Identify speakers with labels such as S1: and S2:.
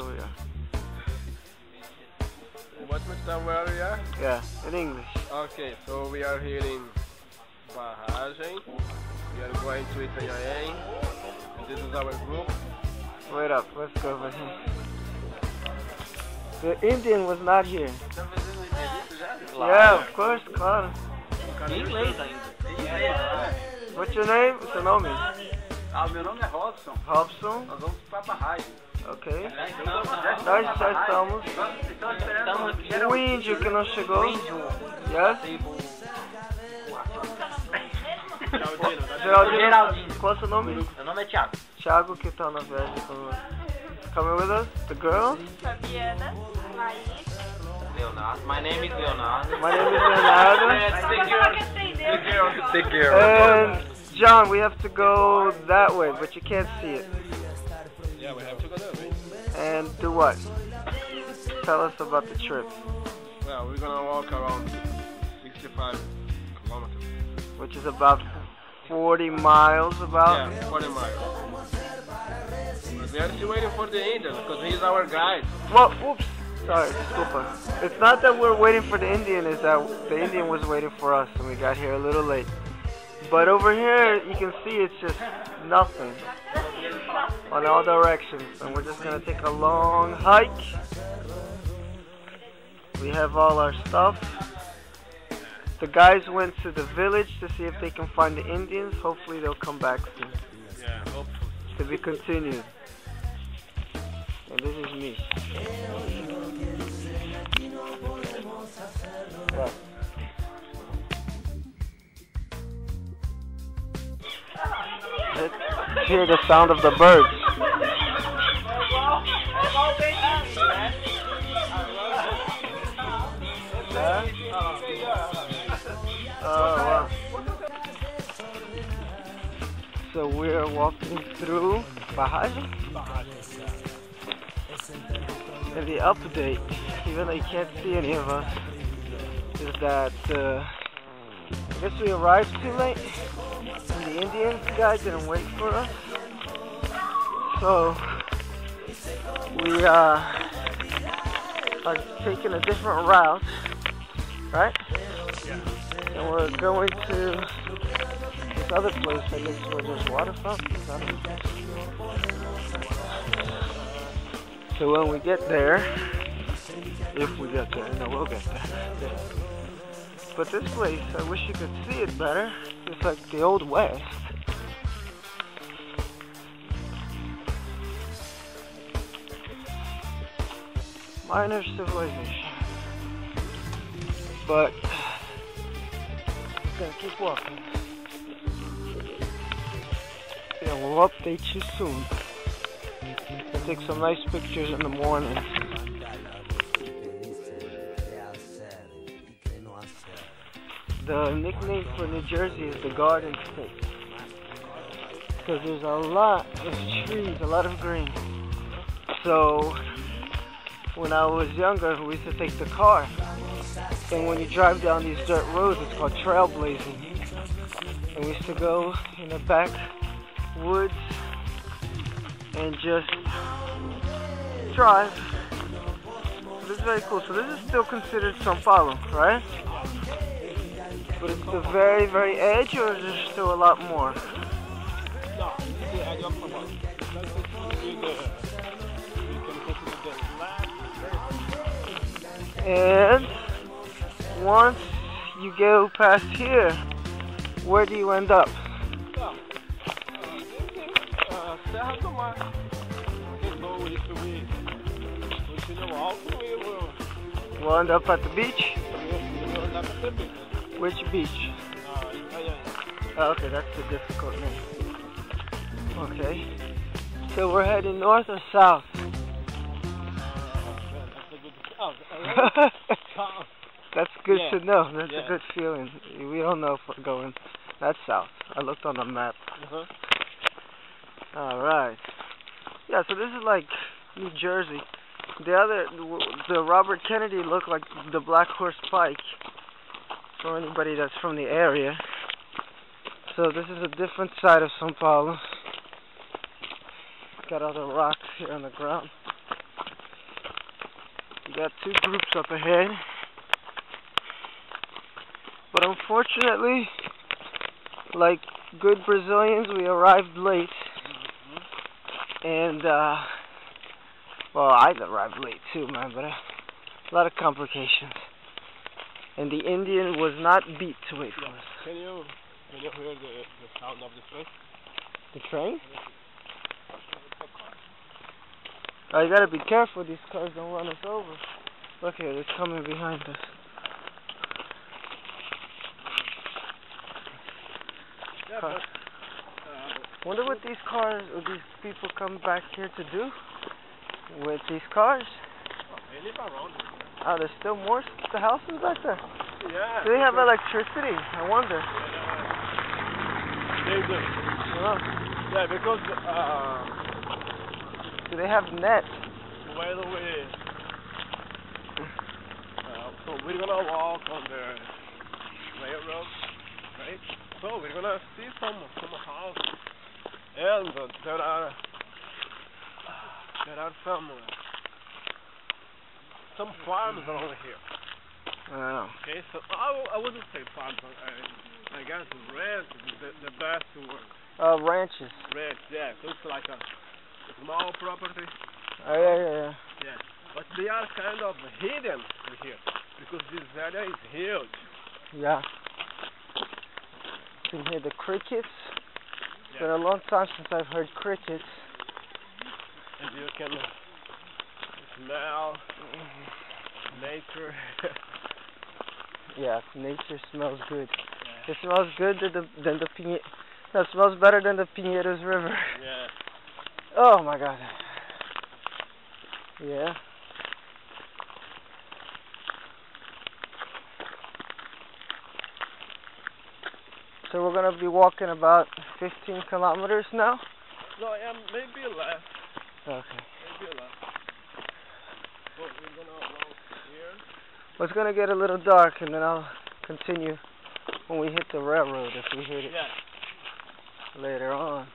S1: over here.
S2: What Mr. where we are?
S1: Yeah, in English.
S2: Okay, so we are here in Barragem. We are going to Itanhaém. And this is our group.
S1: Wait up, let's go over here. The Indian was not here. Yeah, of course, claro.
S3: Em inglês ainda.
S1: What's your name? Seu nome?
S3: Ah, meu nome é Robson.
S1: Robson.
S3: Nós vamos para Barragem.
S1: Ok.
S3: Nós
S1: já estamos. O índio que não chegou. Yes? Geraldino.
S3: Geraldino.
S1: Qual é o seu nome?
S3: Meu nome é Thiago.
S1: Thiago que tá na viagem conosco. Coming with us? The girl?
S4: Fabiana, Laís.
S3: Leonardo. My name is Leonardo.
S1: My name is Leonardo.
S2: The girl.
S1: And John, we have to go that way, but you can't see it.
S2: Yeah, we have to go there, right?
S1: And do what? Tell us about the trip,
S2: Well, we're gonna walk around 65 kilometers.
S1: which is about 40 miles about.
S2: Yeah, 40 miles. We are still waiting for the Indian because he's our guide.
S1: Well, oops. Sorry. It's not that we're waiting for the Indian, it's that the Indian was waiting for us and we got here a little late. But over here, you can see it's just nothing on all directions. And we're just gonna take a long hike. We have all our stuff. The guys went to the village to see if they can find the Indians. Hopefully, they'll come back soon.
S2: Yeah, hopefully.
S1: To be continued. And this is me. Right. Let's hear the sound of the birds. Walking through Barragem. And the update, even though you can't see any of us, is that uh, I guess we arrived too late. And the Indian guy didn't wait for us. So we uh, are taking a different route, right? And we're going to other place, I guess, where there's water fountains. I don't know. So when we get there, if we get there, no, we'll get there. But this place, I wish you could see it better. It's like the old west. Minor civilization. But gonna keep walking. We'll update you soon. We'll take some nice pictures in the morning. The nickname for New Jersey is the Garden State. Because there's a lot of trees, a lot of green. So, when I was younger, we used to take the car. And when you drive down these dirt roads, it's called trailblazing. And we used to go in the back woods and just drive. This is very cool. So this is still considered Sao Paulo, right? But it's the very, very edge, or is there still a lot more? And once you go past here, where do you end up?
S2: Uh, Serra do Mar. Então isso we continua alto e eu
S1: We'll end up at the beach.
S2: vou andar pra TV.
S1: Which beach?
S2: Aí.
S1: Oh, okay, that's the difficult name. Okay. So we're heading north or south? That's good
S2: Yeah.
S1: to know. That's
S2: Yeah.
S1: a good feeling. We don't know if we're going. That's south. I looked on the map.
S2: Uh-huh.
S1: All right. Yeah, so this is like New Jersey. The other, the Robert Kennedy looked like the Black Horse Pike. For anybody that's from the area. So this is a different side of São Paulo. Got the rocks here on the ground. We got two groups up ahead. But unfortunately, like good Brazilians, we arrived late. And, uh, well, I arrived late too, man, but uh, a lot of complications. And the Indian was not beat to wait for us.
S2: Can you can you hear the, the sound of the train?
S1: The train? Oh, you gotta be careful, these cars don't run us over. Look here, they're coming behind us.
S2: Yeah,
S1: Wonder what these cars or these people come back here to do with these cars.
S2: they live around.
S1: Oh, there's still more the houses back there.
S2: Yeah.
S1: Do they have electricity? I wonder.
S2: uh, they do.
S1: Oh,
S2: Yeah, because uh,
S1: do they have net?
S2: when we uh, so we're gonna walk on the railroad, right? So we're gonna see some some house, and there are there are some uh, some farms around here.
S1: I don't know.
S2: Okay, so I, I wouldn't say farms. but I, I guess ranch is the, the best word.
S1: Uh, ranches.
S2: Ranch, yeah. So it's like a small property.
S1: Oh, yeah, yeah, yeah.
S2: Yeah, but they are kind of hidden here because this area is huge.
S1: Yeah. You can hear the crickets. It's been a long time since I've heard crickets.
S2: And you can smell nature.
S1: Yeah, nature smells good. It smells good than the than the no, it smells better than the Pinheiros River.
S2: yeah.
S1: Oh my god. Yeah. So we're gonna be walking about 15 kilometers now.
S2: No, yeah, maybe less.
S1: Okay.
S2: Maybe less. So we're gonna walk here.
S1: Well, it's gonna get a little dark, and then I'll continue when we hit the railroad if we hit it
S2: Yeah.
S1: later on.